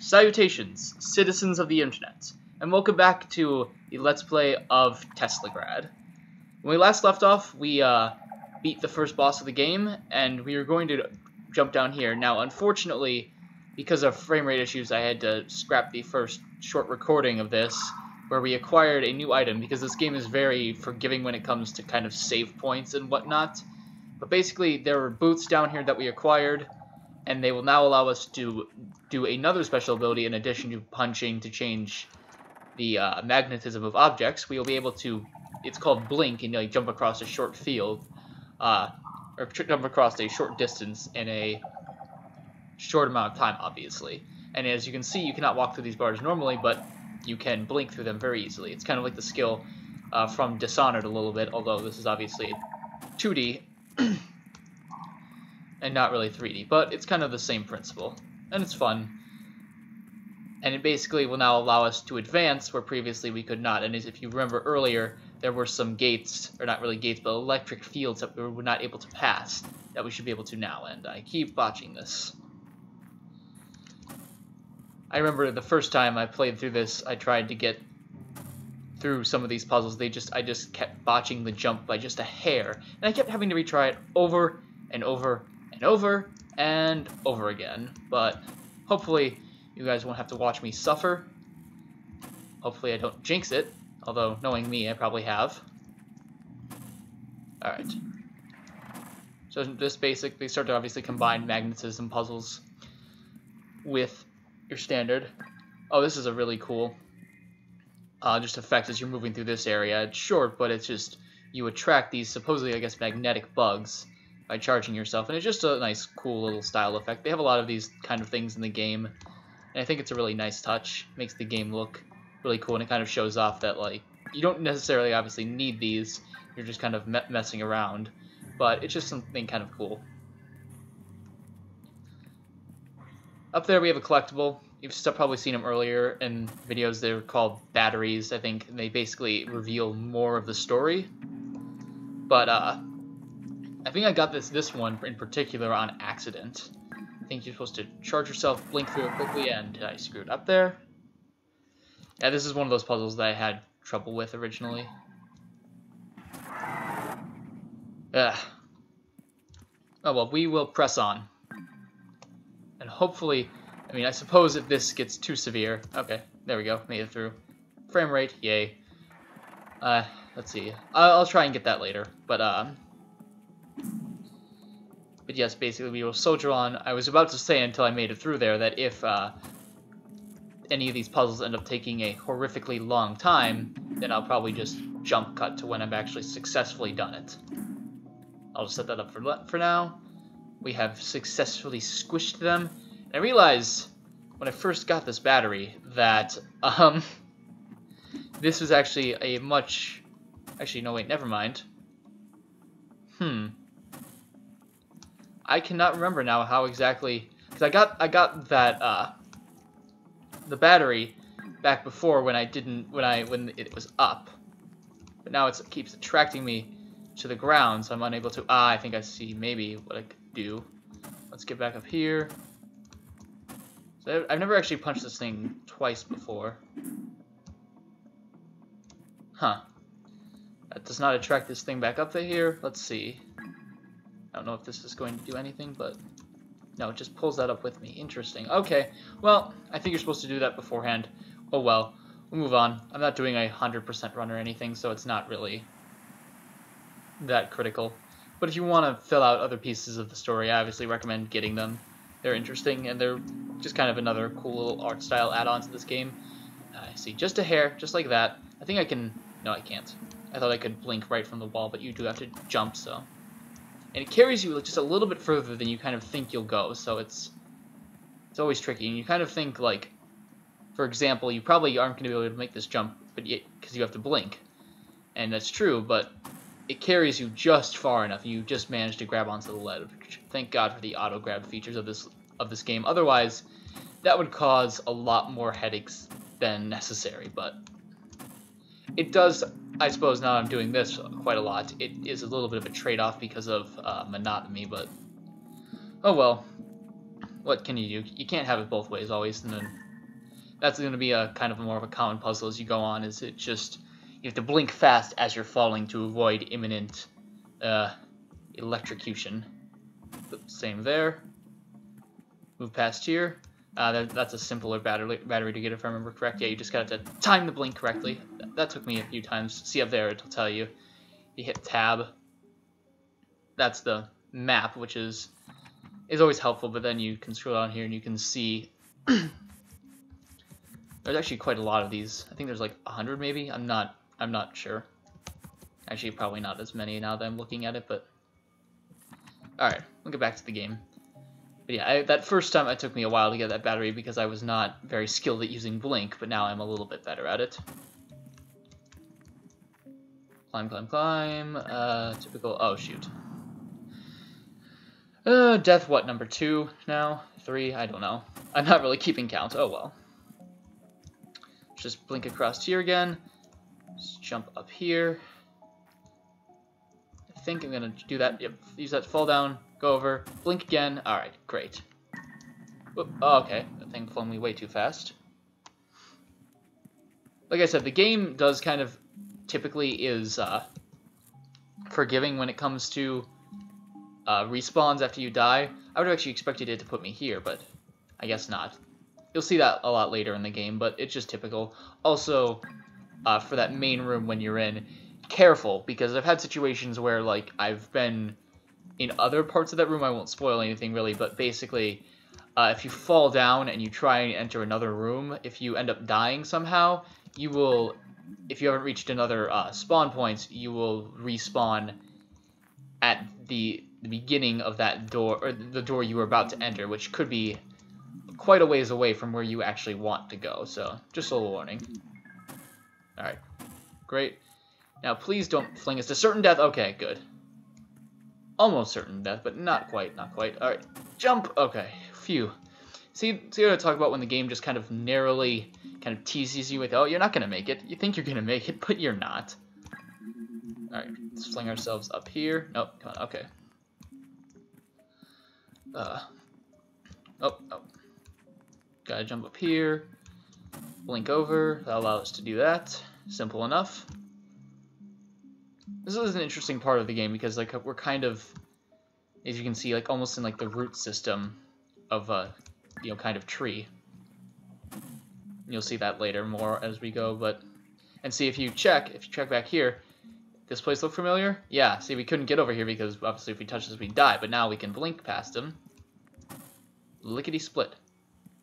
Salutations, citizens of the internet, and welcome back to the Let's Play of Teslagrad. When we last left off, we uh, beat the first boss of the game, and we were going to jump down here. Now, unfortunately, because of frame rate issues, I had to scrap the first short recording of this, where we acquired a new item, because this game is very forgiving when it comes to kind of save points and whatnot. But basically, there were boots down here that we acquired, and they will now allow us to do another special ability in addition to punching to change the uh, magnetism of objects. We will be able to, it's called blink, and like jump across a short field, uh, or jump across a short distance in a short amount of time, obviously. And as you can see, you cannot walk through these bars normally, but you can blink through them very easily. It's kind of like the skill uh, from Dishonored a little bit, although this is obviously 2D and not really 3D, but it's kind of the same principle, and it's fun. And it basically will now allow us to advance where previously we could not. And if you remember earlier, there were some gates, or not really gates, but electric fields that we were not able to pass that we should be able to now. And I keep botching this. I remember the first time I played through this, I tried to get through some of these puzzles. They just I just kept botching the jump by just a hair, and I kept having to retry it over and over and over and over again. But hopefully you guys won't have to watch me suffer. Hopefully I don't jinx it, although knowing me, I probably have. Alright. So this basically start to obviously combine magnetism puzzles with your standard. Oh, this is a really cool uh, just effect as you're moving through this area. It's short, but it's just you attract these supposedly, I guess, magnetic bugs by charging yourself, and it's just a nice, cool little style effect. They have a lot of these kind of things in the game, and I think it's a really nice touch. Makes the game look really cool, and it kind of shows off that like you don't necessarily obviously need these. You're just kind of me messing around, but it's just something kind of cool. Up there we have a collectible. You've probably seen them earlier in videos. They're called batteries, I think. They basically reveal more of the story. But uh, I think I got this this one in particular on accident. I think you're supposed to charge yourself, blink through it quickly, and I screwed up there. Yeah, this is one of those puzzles that I had trouble with originally. Ugh. Oh well, we will press on. And hopefully, I mean, I suppose if this gets too severe... Okay, there we go, made it through. Frame rate, yay. Uh, let's see. I'll, I'll try and get that later, but, um... But yes, basically we will soldier on. I was about to say until I made it through there that if uh, any of these puzzles end up taking a horrifically long time, then I'll probably just jump cut to when I've actually successfully done it. I'll just set that up for, for now. We have successfully squished them. I realized when I first got this battery that um, this was actually a much... Actually, no, wait, never mind. Hmm. I cannot remember now how exactly because I got I got that uh, the battery back before when I didn't when I when it was up, but now it keeps attracting me to the ground, so I'm unable to. Ah, I think I see maybe what I could do. Let's get back up here. So I've never actually punched this thing twice before. Huh. That does not attract this thing back up to here. Let's see. Don't know if this is going to do anything, but no, it just pulls that up with me. Interesting. Okay, well, I think you're supposed to do that beforehand. Oh well, we'll move on. I'm not doing a 100% run or anything, so it's not really that critical. But if you want to fill out other pieces of the story, I obviously recommend getting them. They're interesting, and they're just kind of another cool little art style add-on to this game. Uh, I see, just a hair, just like that. I think I can... No, I can't. I thought I could blink right from the wall, but you do have to jump, so and it carries you just a little bit further than you kind of think you'll go. So it's it's always tricky, and you kind of think like, for example, you probably aren't going to be able to make this jump, but because you have to blink, and that's true. But it carries you just far enough. and You just manage to grab onto the ledge. Thank God for the auto grab features of this of this game. Otherwise, that would cause a lot more headaches than necessary. But it does I suppose now I'm doing this quite a lot. It is a little bit of a trade-off because of uh, monotony, but oh well. What can you do? You can't have it both ways always, and then that's going to be a kind of a more of a common puzzle as you go on. Is it just you have to blink fast as you're falling to avoid imminent uh, electrocution. Same there. Move past here. Uh, that, that's a simpler battery, battery to get if I remember correct. Yeah, you just got to time the blink correctly. That, that took me a few times. See up there, it'll tell you. You hit tab. That's the map, which is is always helpful, but then you can scroll down here and you can see there's actually quite a lot of these. I think there's like 100 maybe. I'm not I'm not sure. Actually, probably not as many now that I'm looking at it, but... Alright, we'll get back to the game. But yeah, I, that first time it took me a while to get that battery because I was not very skilled at using Blink, but now I'm a little bit better at it. Climb, climb, climb. Uh, typical... Oh, shoot. Uh, death, what, number two now? Three? I don't know. I'm not really keeping count. Oh, well. Just blink across here again. Just jump up here. I think I'm gonna do that. Yep, use that fall down, go over, blink again. Alright, great. Whoop. Oh, okay, that thing flung me way too fast. Like I said, the game does kind of typically is uh, forgiving when it comes to uh, respawns after you die. I would have actually expected it to put me here, but I guess not. You'll see that a lot later in the game, but it's just typical. Also, uh, for that main room when you're in, careful because I've had situations where like I've been in other parts of that room. I won't spoil anything really, but basically, uh, if you fall down and you try and enter another room, if you end up dying somehow, you will. If you haven't reached another uh, spawn point, you will respawn at the, the beginning of that door, or the door you were about to enter, which could be quite a ways away from where you actually want to go. So, just a little warning. Alright. Great. Now, please don't fling us to certain death. Okay, good. Almost certain death, but not quite, not quite. Alright. Jump! Okay. Phew. See, see what I talk about when the game just kind of narrowly kind of teases you with, oh, you're not to make it. You think you're to make it, but you're not. Alright, let's fling ourselves up here. Nope, come on, okay. Uh, oh, oh. Gotta jump up here blink over, that allows us to do that. Simple enough. This is an interesting part of the game because like we're kind of, as you can see, like almost in like the root system of a, you know, kind of tree. You'll see that later more as we go, but, and see if you check, if you check back here, this place look familiar? Yeah, see we couldn't get over here because obviously if we touch this we die, but now we can blink past them. Lickety split.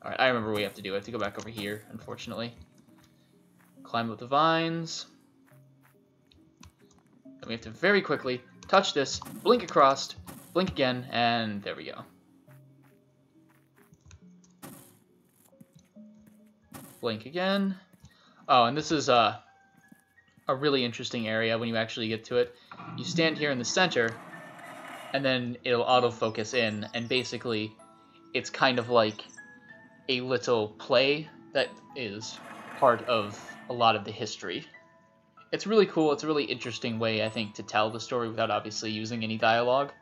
Alright, I remember what we have to do. I have to go back over here, unfortunately. Climb up the vines. Then we have to very quickly touch this, blink across, blink again, and there we go. Blink again. Oh, and this is uh, a really interesting area when you actually get to it. You stand here in the center, and then it'll autofocus in, and basically it's kind of like a little play that is part of a lot of the history. It's really cool. It's a really interesting way, I think, to tell the story without obviously using any dialogue.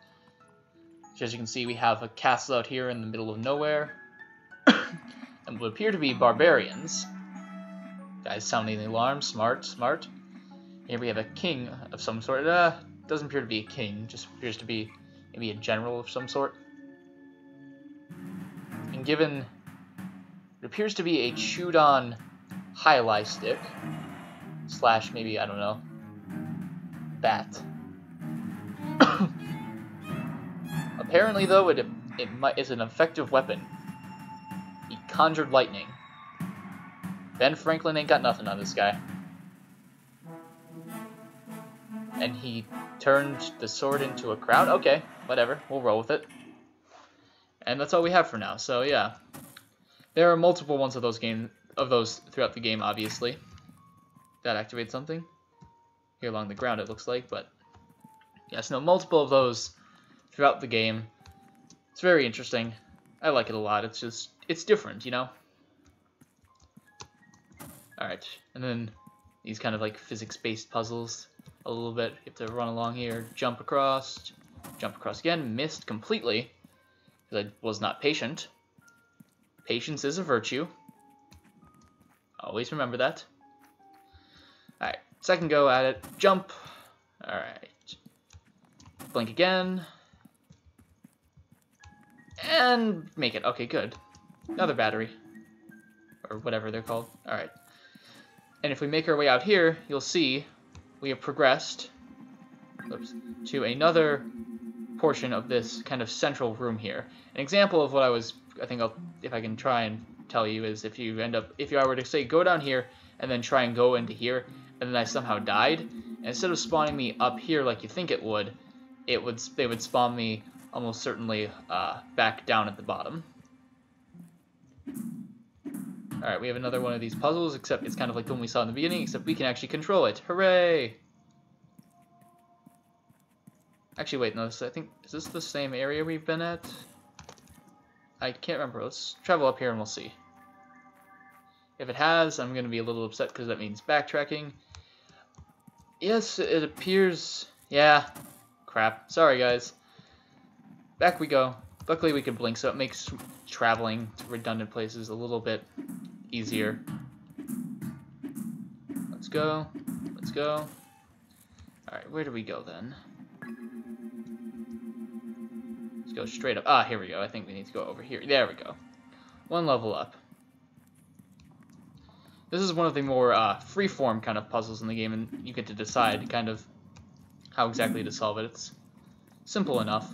So as you can see, we have a castle out here in the middle of nowhere. and would appear to be barbarians. Guys sounding the alarm. Smart, smart. Here we have a king of some sort. Uh, doesn't appear to be a king. Just appears to be maybe a general of some sort. And given it appears to be a chewed-on Hyli stick. Slash, maybe, I don't know, bat. Apparently, though, it, it is an effective weapon. He conjured lightning. Ben Franklin ain't got nothing on this guy. And he turned the sword into a crown? Okay, whatever. We'll roll with it. And that's all we have for now, so yeah. There are multiple ones of those game of those throughout the game, obviously. That activates something. Here along the ground, it looks like, but yes, no, multiple of those throughout the game. It's very interesting. I like it a lot. It's just it's different, you know. All right, and then these kind of like physics-based puzzles a little bit. You have to run along here, jump across, jump across again, missed completely because I was not patient. Patience is a virtue. Always remember that. Alright, second go at it. Jump. Alright. Blink again. And make it. Okay, good. Another battery. Or whatever they're called. Alright. And if we make our way out here, you'll see we have progressed oops, to another portion of this kind of central room here. An example of what I was, I think I'll, if I can try and tell you is if you end up, if I were to say go down here and then try and go into here, and then I somehow died, instead of spawning me up here like you think it would, it would, they would spawn me almost certainly uh, back down at the bottom. Alright, we have another one of these puzzles, except it's kind of like the one we saw in the beginning, except we can actually control it. Hooray! Actually, wait, no, this, I think, is this the same area we've been at? I can't remember. Let's travel up here and we'll see. If it has, I'm going to be a little upset because that means backtracking. Yes, it appears... Yeah. Crap. Sorry, guys. Back we go. Luckily, we can blink, so it makes traveling to redundant places a little bit easier. Let's go. Let's go. Alright, where do we go then? Let's go straight up. Ah, here we go. I think we need to go over here. There we go. One level up. This is one of the more uh, free-form kind of puzzles in the game, and you get to decide kind of how exactly to solve it. It's simple enough.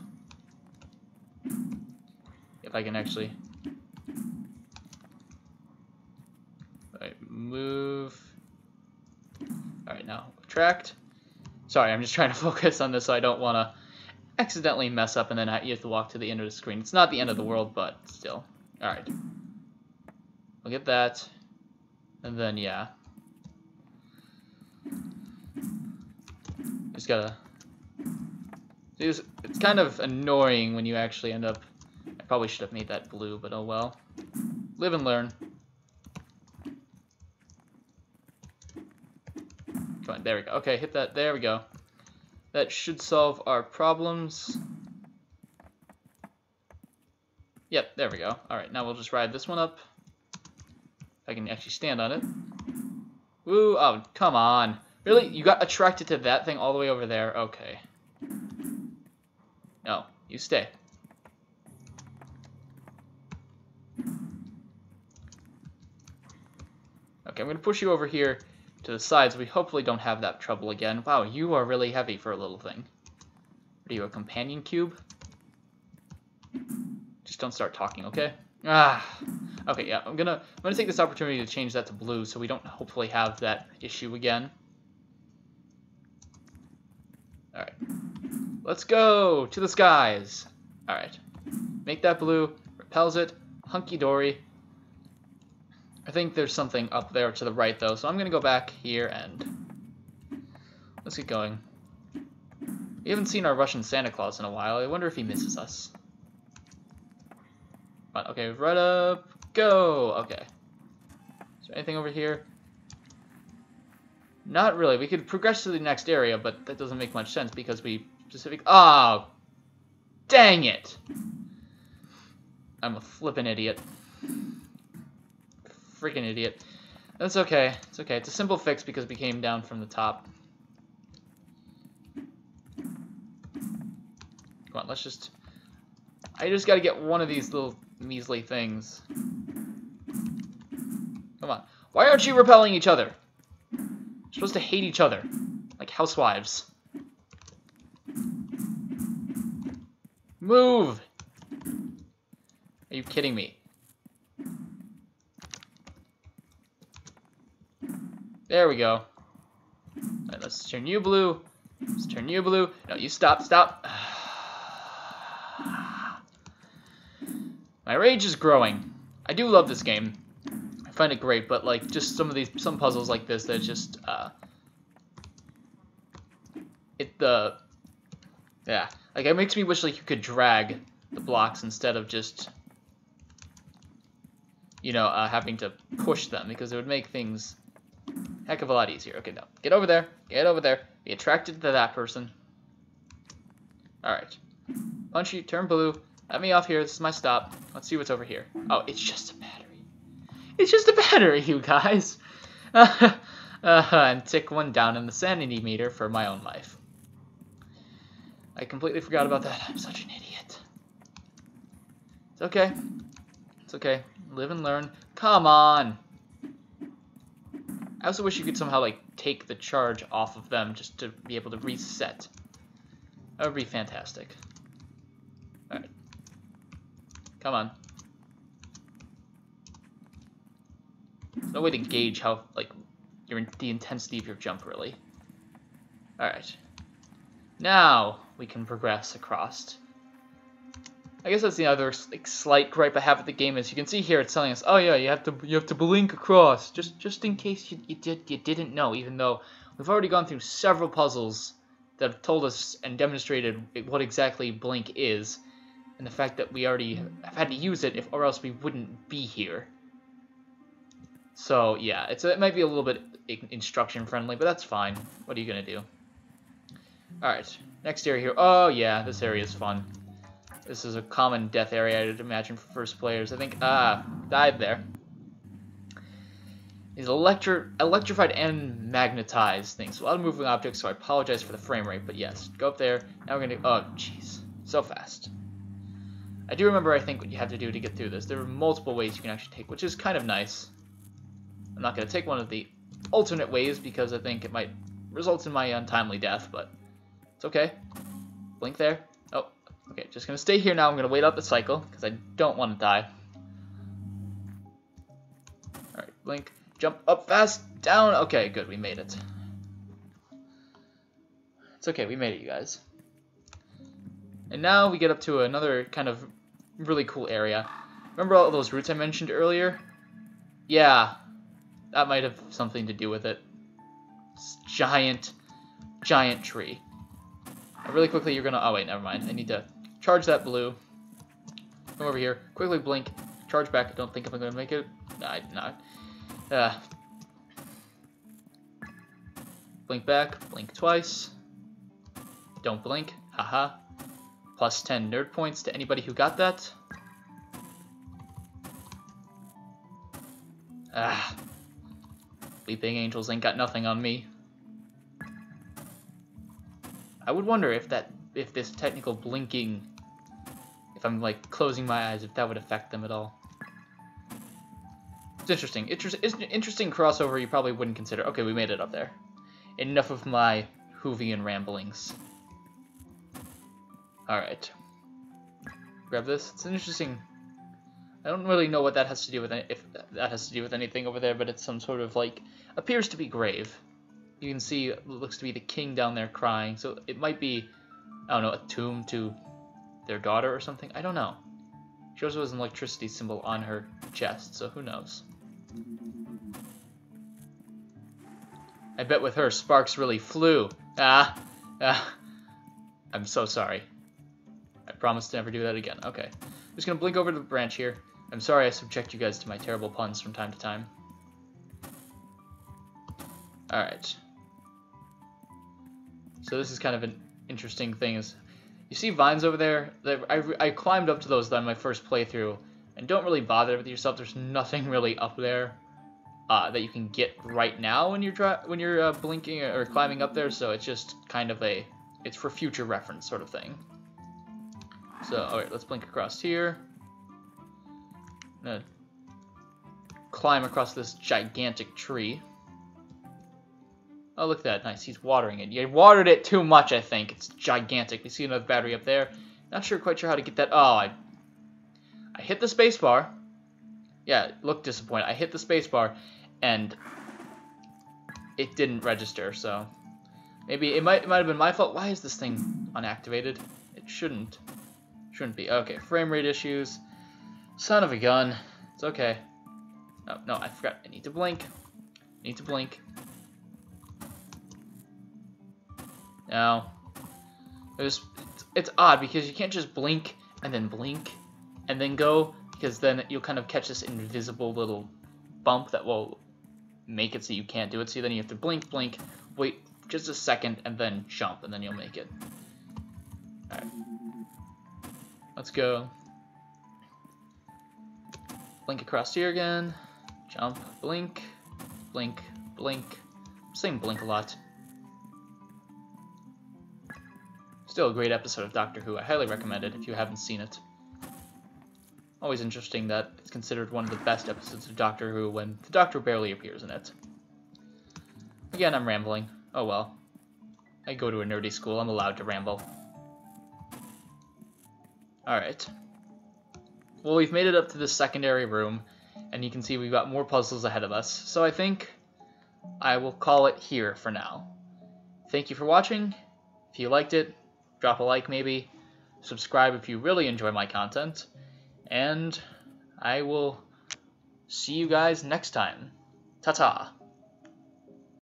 If I can actually... Alright, move... Alright, now, tracked. Sorry, I'm just trying to focus on this so I don't want to accidentally mess up and then you have to walk to the end of the screen. It's not the end of the world, but still. Alright. We'll get that. And then, yeah. Just gotta... It's, it's kind of annoying when you actually end up... I probably should have made that blue, but oh well. Live and learn. Come on, there we go. Okay, hit that. There we go. That should solve our problems. Yep, there we go. Alright, now we'll just ride this one up. I can actually stand on it. Woo, oh, come on. Really? You got attracted to that thing all the way over there? Okay. No, you stay. Okay, I'm going to push you over here to the sides. So we hopefully don't have that trouble again. Wow, you are really heavy for a little thing. What are you, a companion cube? Just don't start talking, okay? Ah, okay, yeah, I'm gonna I'm gonna take this opportunity to change that to blue so we don't hopefully have that issue again. All right, let's go to the skies. All right, make that blue, repels it, hunky dory. I think there's something up there to the right, though, so I'm to go back here and let's get going. We haven't seen our Russian Santa Claus in a while. I wonder if he misses us. Okay, right up, go! Okay. Is there anything over here? Not really. We could progress to the next area, but that doesn't make much sense because we specific. Oh, dang it! I'm a flippin' idiot freaking idiot. That's okay. It's okay. It's a simple fix because we came down from the top. Come on, let's just... I just gotta get one of these little measly things. Come on. Why aren't you repelling each other? You're supposed to hate each other. Like housewives. Move! Are you kidding me? There we go. Right, let's turn you blue. Let's turn you blue. No, you stop, stop. My rage is growing. I do love this game. I find it great, but like just some of these some puzzles like this that just uh it the uh, yeah like it makes me wish like you could drag the blocks instead of just you know uh, having to push them because it would make things Heck of a lot easier. Okay, now, get over there. Get over there. Be attracted to that person. Alright. Punch you, turn blue. Let me off here. This is my stop. Let's see what's over here. Oh, it's just a battery. It's just a battery, you guys. uh, and tick one down in the sanity meter for my own life. I completely forgot about that. I'm such an idiot. It's okay. It's okay. Live and learn. Come on! I also wish you could somehow, like, take the charge off of them just to be able to reset. That would be fantastic. Alright. Come on. No way to gauge how, like, your the intensity of your jump, really. Alright. Now, we can progress across. I guess that's the other like slight gripe I have with the game is you can see here it's telling us, oh yeah, you have to you have to blink across, just just in case you, you did you didn't know, even though we've already gone through several puzzles that have told us and demonstrated what exactly blink is, and the fact that we already have had to use it, if or else we wouldn't be here. So yeah, it's it might be a little bit instruction friendly, but that's fine. What are you gonna do? All right, next area here. Oh yeah, this area is fun. This is a common death area, I'd imagine, for first players. I think, ah, there. These electri electrified and magnetized things. A lot of moving objects, so I apologize for the frame rate, but yes. Go up there. Now we're gonna, oh, jeez. So fast. I do remember, I think, what you have to do to get through this. There are multiple ways you can actually take, which is kind of nice. I'm not going to take one of the alternate ways because I think it might result in my untimely death, but it's okay. Blink there. Oh, okay, just gonna stay here now. I'm gonna wait out the cycle because I don't want to die. Alright, blink. Jump up fast. Down. Okay, good. We made it. It's okay. We made it, you guys. And now we get up to another kind of really cool area. Remember all those roots I mentioned earlier? Yeah, that might have something to do with it. Giant, giant tree. Really quickly, you're gonna... Oh, wait, never mind. I need to Charge that blue. Come over here. Quickly blink. Charge back. Don't think I'm to make it. No, I not. Uh, blink back. Blink twice. Don't blink. Haha. Plus 10 nerd points to anybody who got that. Ah. Weeping Angels ain't got nothing on me. I would wonder if that if this technical blinking if I'm like closing my eyes, if that would affect them at all. It's interesting. Inter interesting crossover you probably wouldn't consider. Okay, we made it up there. Enough of my Whovian ramblings. Alright. Grab this. It's an interesting... I don't really know what that has to do with any, if that has to do with anything over there, but it's some sort of like appears to be grave. You can see it looks to be the king down there crying, so it might be I don't know a tomb to their daughter or something? I don't know. She also has an electricity symbol on her chest, so who knows. I bet with her, sparks really flew. Ah, ah. I'm so sorry. Promise to never do that again. Okay. I'm just gonna blink over to the branch here. I'm sorry I subject you guys to my terrible puns from time to time. Alright. So this is kind of an interesting thing is you see vines over there? I, I climbed up to those on my first playthrough, and don't really bother with yourself. There's nothing really up there uh, that you can get right now when you're when you're uh, blinking or climbing up there. So it's just kind of a it's for future reference sort of thing. So all right, let's blink across here. Gonna climb across this gigantic tree. Oh, look at that. Nice. He's watering it. You watered it too much, I think. It's gigantic. You see another battery up there. Not sure, quite sure how to get that. Oh, I, I hit the spacebar. Yeah, look disappointed. I hit the spacebar, and it didn't register, so... Maybe it might, it might have been my fault. Why is this thing unactivated? It shouldn't. Shouldn't be. Okay, frame rate issues. Son of a gun. It's okay. No, no, I forgot. I need to blink. I need to blink. Now, it's, it's odd because you can't just blink and then blink and then go because then you'll kind of catch this invisible little bump that will make it so you can't do it. So then you have to blink, blink, wait just a second, and then jump, and then you'll make it. Alright. Let's go. Blink across here again. Jump, blink, blink, Blink. I'm saying Blink a lot. Still a great episode of Doctor Who. I highly recommend it if you haven't seen it. Always interesting that it's considered one of the best episodes of Doctor Who when the Doctor barely appears in it. Again, I'm rambling. Oh well. I go to a nerdy school, I'm allowed to ramble. Alright. Well, we've made it up to the secondary room, and you can see we've got more puzzles ahead of us, so I think I will call it here for now. Thank you for watching. If you liked it, drop a like maybe, subscribe if you really enjoy my content, and I will see you guys next time. Ta-ta!